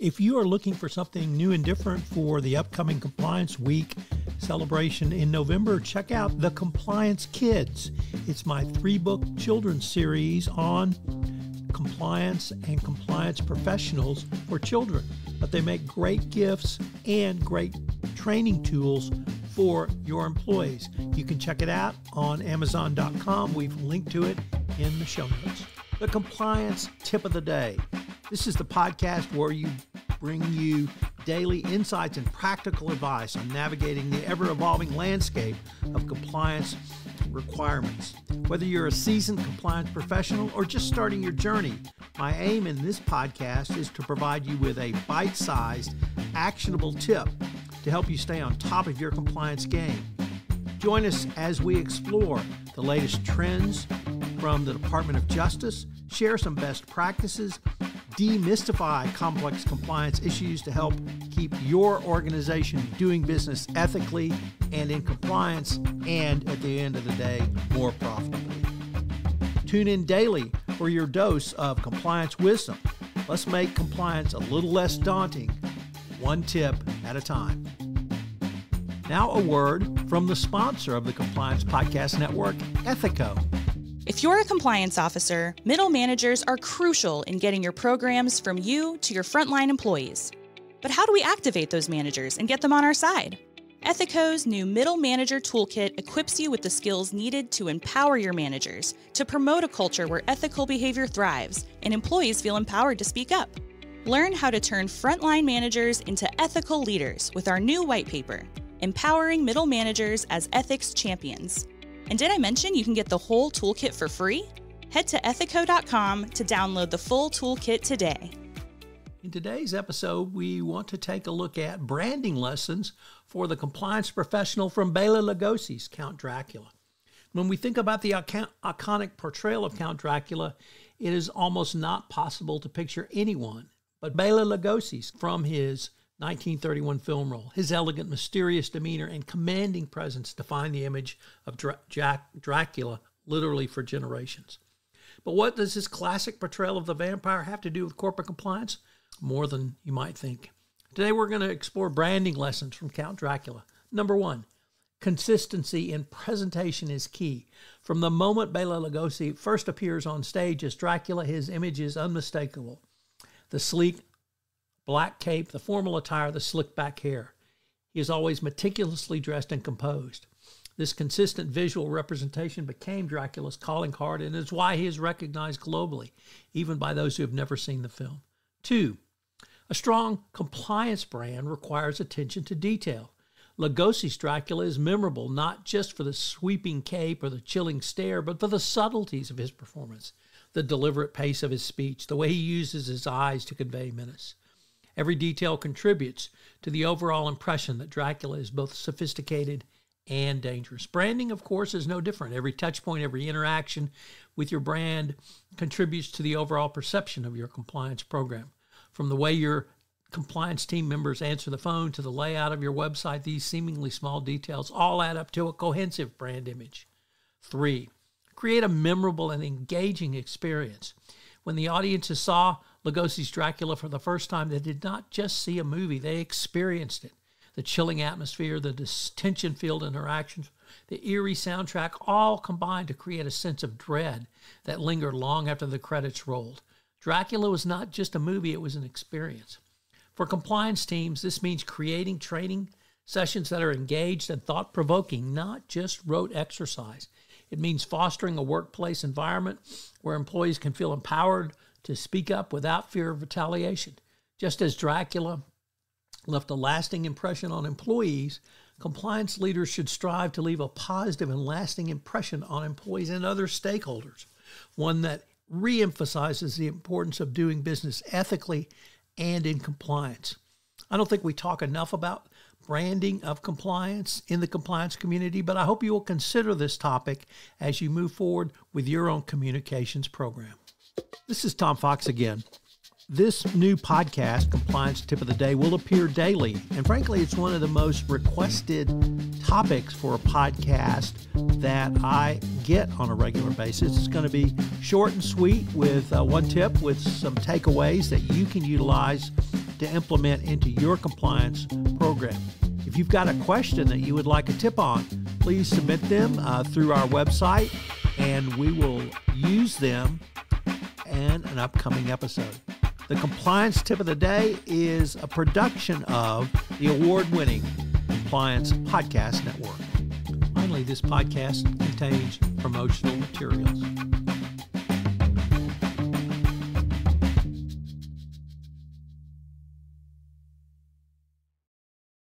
If you are looking for something new and different for the upcoming Compliance Week celebration in November, check out The Compliance Kids. It's my three book children's series on compliance and compliance professionals for children. But they make great gifts and great training tools for your employees. You can check it out on Amazon.com. We've linked to it in the show notes. The compliance tip of the day. This is the podcast where you bring you daily insights and practical advice on navigating the ever evolving landscape of compliance requirements. Whether you're a seasoned compliance professional or just starting your journey, my aim in this podcast is to provide you with a bite sized, actionable tip to help you stay on top of your compliance game. Join us as we explore the latest trends from the Department of Justice, share some best practices, demystify complex compliance issues to help keep your organization doing business ethically and in compliance, and at the end of the day, more profitably. Tune in daily for your dose of compliance wisdom. Let's make compliance a little less daunting, one tip at a time. Now, a word from the sponsor of the Compliance Podcast Network, Ethico. If you're a compliance officer, middle managers are crucial in getting your programs from you to your frontline employees. But how do we activate those managers and get them on our side? Ethico's new Middle Manager Toolkit equips you with the skills needed to empower your managers, to promote a culture where ethical behavior thrives and employees feel empowered to speak up. Learn how to turn frontline managers into ethical leaders with our new white paper empowering middle managers as ethics champions. And did I mention you can get the whole toolkit for free? Head to ethico.com to download the full toolkit today. In today's episode, we want to take a look at branding lessons for the compliance professional from Bela Lugosi's Count Dracula. When we think about the iconic portrayal of Count Dracula, it is almost not possible to picture anyone but Bela Lugosi's from his 1931 film role. His elegant, mysterious demeanor and commanding presence define the image of Dra- Jack Dracula literally for generations. But what does his classic portrayal of the vampire have to do with corporate compliance? More than you might think. Today we're going to explore branding lessons from Count Dracula. Number one, consistency in presentation is key. From the moment Bela Lugosi first appears on stage as Dracula, his image is unmistakable. The sleek, black cape, the formal attire, the slick back hair. He is always meticulously dressed and composed. This consistent visual representation became Dracula's calling card and is why he is recognized globally, even by those who have never seen the film. Two, a strong compliance brand requires attention to detail. Lugosi's Dracula is memorable not just for the sweeping cape or the chilling stare, but for the subtleties of his performance, the deliberate pace of his speech, the way he uses his eyes to convey menace. Every detail contributes to the overall impression that Dracula is both sophisticated and dangerous. Branding, of course, is no different. Every touch point, every interaction with your brand contributes to the overall perception of your compliance program. From the way your compliance team members answer the phone to the layout of your website, these seemingly small details all add up to a cohesive brand image. Three, create a memorable and engaging experience. When the audiences saw Lugosi's Dracula for the first time, they did not just see a movie, they experienced it. The chilling atmosphere, the tension filled interactions, the eerie soundtrack all combined to create a sense of dread that lingered long after the credits rolled. Dracula was not just a movie, it was an experience. For compliance teams, this means creating training sessions that are engaged and thought provoking, not just rote exercise. It means fostering a workplace environment where employees can feel empowered to speak up without fear of retaliation. Just as Dracula left a lasting impression on employees, compliance leaders should strive to leave a positive and lasting impression on employees and other stakeholders, one that reemphasizes the importance of doing business ethically and in compliance. I don't think we talk enough about branding of compliance in the compliance community, but I hope you will consider this topic as you move forward with your own communications program. This is Tom Fox again. This new podcast, Compliance Tip of the Day, will appear daily. And frankly, it's one of the most requested topics for a podcast that I get on a regular basis. It's going to be short and sweet with uh, one tip with some takeaways that you can utilize to implement into your compliance program. If you've got a question that you would like a tip on, please submit them uh, through our website and we will use them in an upcoming episode. The compliance tip of the day is a production of the award winning Compliance Podcast Network. Finally, this podcast contains promotional materials.